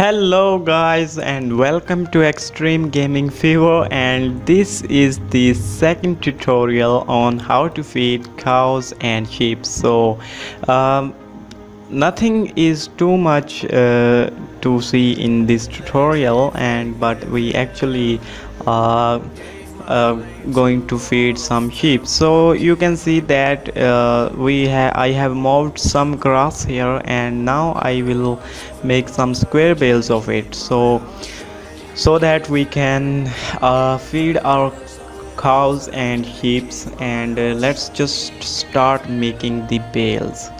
Hello guys and welcome to Xtreme Gaming Fever and this is the second tutorial on how to feed cows and sheep. So um, nothing is too much uh, to see in this tutorial and but we actually uh, uh, going to feed some sheep. So you can see that uh, we have I have moved some grass here and now I will make some square bales of it. So so that we can uh, feed our cows and sheep and uh, let's just start making the bales.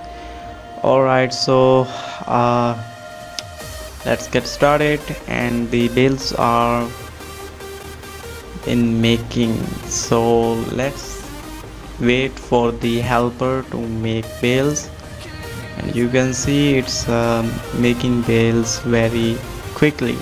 Alright so uh, let's get started and the bales are in making. So let's wait for the helper to make bales and you can see it's um, making bales very quickly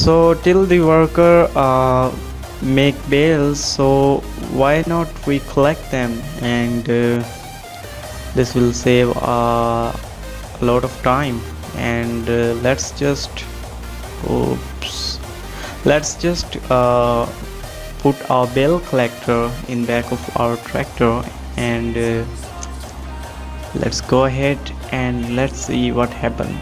so till the worker uh, make bales so why not we collect them? And uh, this will save uh, a lot of time. And uh, let's just oops let's just uh, put our bale collector in back of our tractor. And uh, let's go ahead and let's see what happens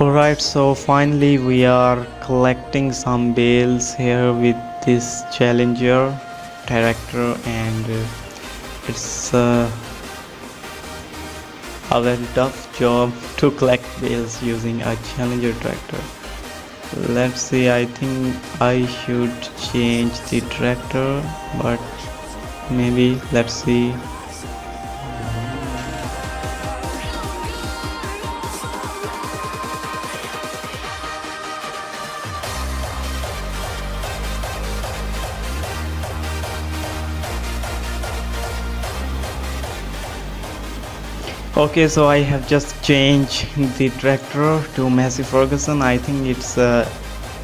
Alright, so finally we are collecting some bales here with this Challenger tractor and uh, it's uh, a very tough job to collect bales using a Challenger tractor. Let's see, I think I should change the tractor but maybe let's see okay so I have just changed the tractor to Massey Ferguson. I think it's uh,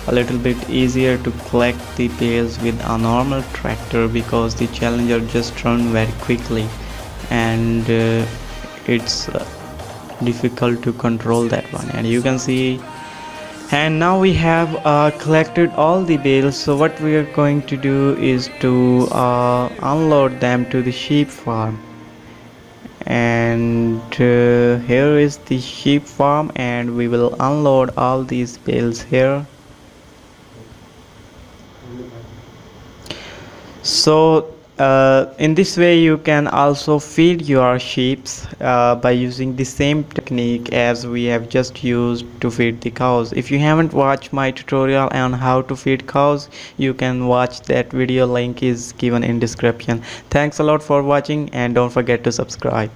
a little bit easier to collect the bales with a normal tractor because the Challenger just run very quickly and uh, it's uh, difficult to control that one. And you can see and now we have uh, collected all the bales. So what we are going to do is to uh, unload them to the sheep farm and uh, here is the sheep farm and we will unload all these bales here. So uh, in this way you can also feed your sheep uh, by using the same technique as we have just used to feed the cows. If you haven't watched my tutorial on how to feed cows you can watch that video. Link is given in description. Thanks a lot for watching and don't forget to subscribe